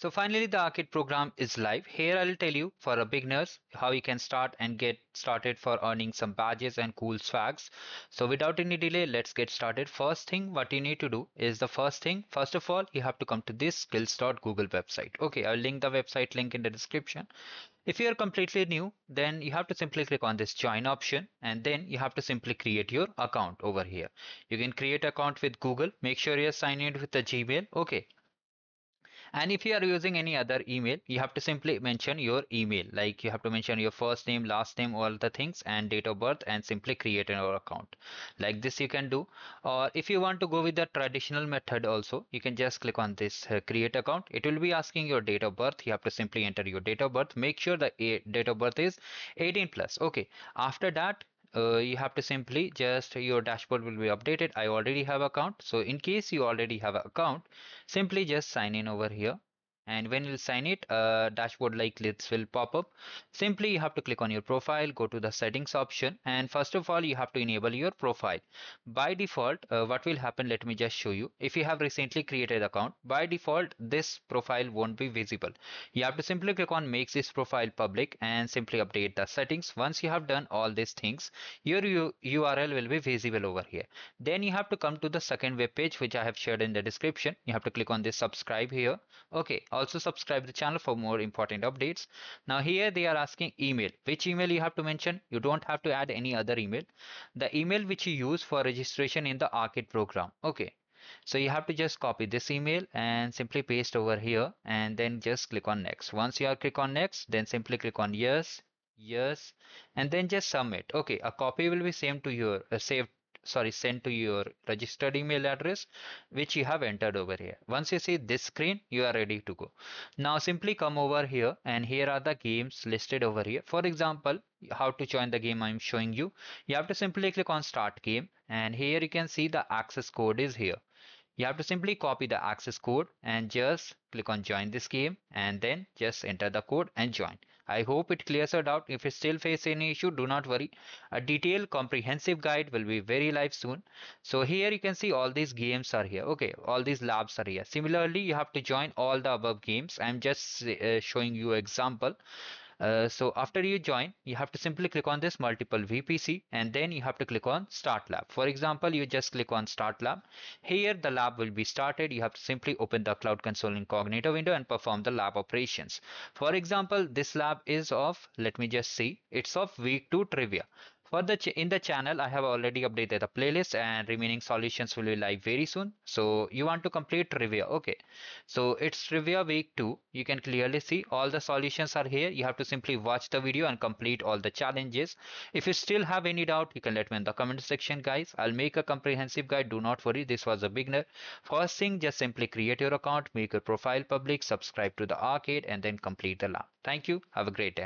So finally the arcade program is live. Here I'll tell you for a beginners how you can start and get started for earning some badges and cool swags. So without any delay let's get started. First thing what you need to do is the first thing first of all you have to come to this skills.google website. Okay I'll link the website link in the description. If you are completely new then you have to simply click on this join option and then you have to simply create your account over here. You can create account with Google make sure you're signed in with the Gmail. Okay and if you are using any other email you have to simply mention your email. Like you have to mention your first name last name all the things and date of birth and simply create an account. Like this you can do. Or if you want to go with the traditional method also you can just click on this uh, create account. It will be asking your date of birth. You have to simply enter your date of birth. Make sure the date of birth is 18 plus. Okay. After that uh, you have to simply just your dashboard will be updated. I already have account. So in case you already have account simply just sign in over here and when you sign it a dashboard like this will pop up. Simply you have to click on your profile go to the settings option and first of all you have to enable your profile. By default uh, what will happen let me just show you. If you have recently created account by default this profile won't be visible. You have to simply click on make this profile public and simply update the settings. Once you have done all these things your url will be visible over here. Then you have to come to the second web page which i have shared in the description. You have to click on this subscribe here. Okay also subscribe the channel for more important updates. Now here they are asking email. Which email you have to mention? You don't have to add any other email. The email which you use for registration in the arcade program. Okay. So you have to just copy this email and simply paste over here and then just click on next. Once you are click on next then simply click on yes yes and then just submit. Okay a copy will be saved to your uh, saved sorry sent to your registered email address which you have entered over here. Once you see this screen you are ready to go. Now simply come over here and here are the games listed over here. For example how to join the game i'm showing you. You have to simply click on start game and here you can see the access code is here you have to simply copy the access code and just click on join this game and then just enter the code and join I hope it clears your doubt. If you still face any issue, do not worry. A detailed comprehensive guide will be very live soon. So here you can see all these games are here. Okay, all these labs are here. Similarly, you have to join all the above games. I'm just uh, showing you example. Uh, so after you join, you have to simply click on this multiple VPC and then you have to click on start lab. For example, you just click on start lab. Here the lab will be started. You have to simply open the cloud console incognito window and perform the lab operations. For example, this lab is of, let me just see, it's of week 2 trivia for the in the channel i have already updated the playlist and remaining solutions will be live very soon. So you want to complete trivia okay. So it's trivia week 2 you can clearly see all the solutions are here. You have to simply watch the video and complete all the challenges. If you still have any doubt you can let me in the comment section guys. I'll make a comprehensive guide. Do not worry this was a beginner. First thing just simply create your account make your profile public subscribe to the arcade and then complete the lab thank you. Have a great day